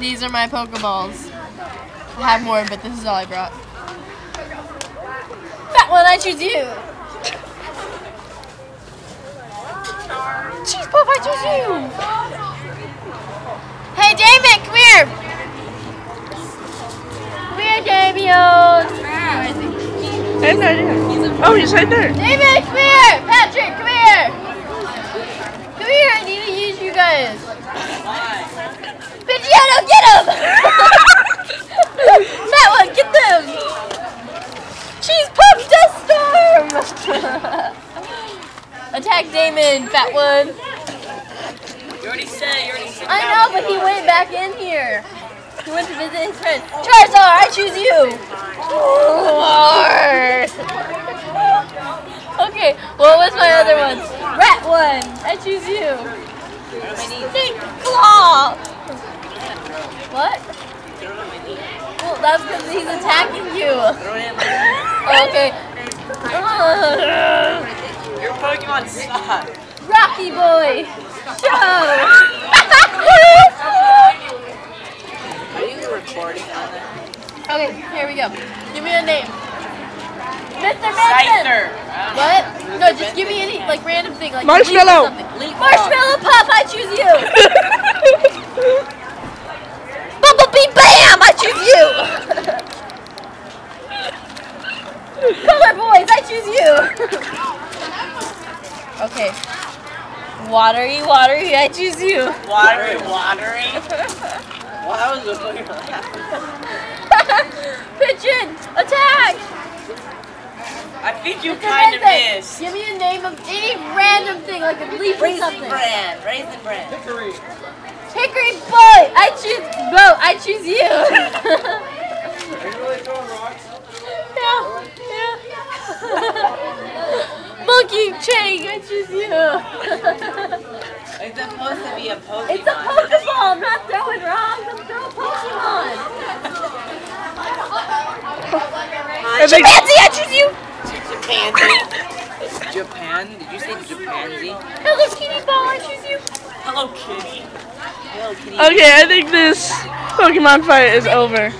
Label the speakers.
Speaker 1: These are my Pokeballs. I have more, but this is all I brought. Fat one, I choose you. Cheese Puff, I choose you. Hey, Damon, come here. Come here, Damien. Where is he?
Speaker 2: I have no idea. Oh, he's right there.
Speaker 1: David, come here! Patrick, come here! Come here, I need to use you guys. Pidgeotto, get him! that one, get them! Cheese Puff Dust Storm! Attack Damon, fat one.
Speaker 3: You already said, you already said.
Speaker 1: I know, but he went back in here. He went to visit his friend. Charizard, I choose you! Lord! Okay, what was my other one? Rat one, I choose you. Snake claw! What? Well, that's because he's attacking you. Okay. Ugh.
Speaker 3: Your Pokemon suck.
Speaker 1: Rocky boy, show!
Speaker 3: Are you recording on that?
Speaker 1: okay, here we go. Give me a name. Mr. Benson!
Speaker 3: Scyther.
Speaker 1: What? No, just give me any like random thing like
Speaker 2: Marshmallow.
Speaker 1: or something.
Speaker 3: Leaf oh.
Speaker 1: Marshmallow Puff, I choose you. Bumblebee Bam, I choose you. Color Boys, I choose you. okay. Watery, watery, I choose you.
Speaker 3: Watery, watery. Well, that was a Pokemon.
Speaker 1: Pigeon, attack.
Speaker 3: I think you kind of missed.
Speaker 1: Give me a name of any random thing, like a leaf or
Speaker 3: Raisin
Speaker 1: something.
Speaker 3: Bran. Raisin Bran.
Speaker 1: Hickory Hickory boy, I choose Bo, I choose you. yeah, yeah. Monkey Chang, I choose you.
Speaker 3: It's supposed to be a Pokemon.
Speaker 1: it's a Pokeball, I'm not throwing rocks, I'm throwing Pokemon.
Speaker 2: I think
Speaker 1: Pansy, I choose you.
Speaker 3: Japansy. Japan? Did you say Japansy?
Speaker 1: Hello Kitty Ball, I choose you.
Speaker 3: Hello, Kitty. Hello, Kitty.
Speaker 2: Okay, I think this Pokemon fight is over.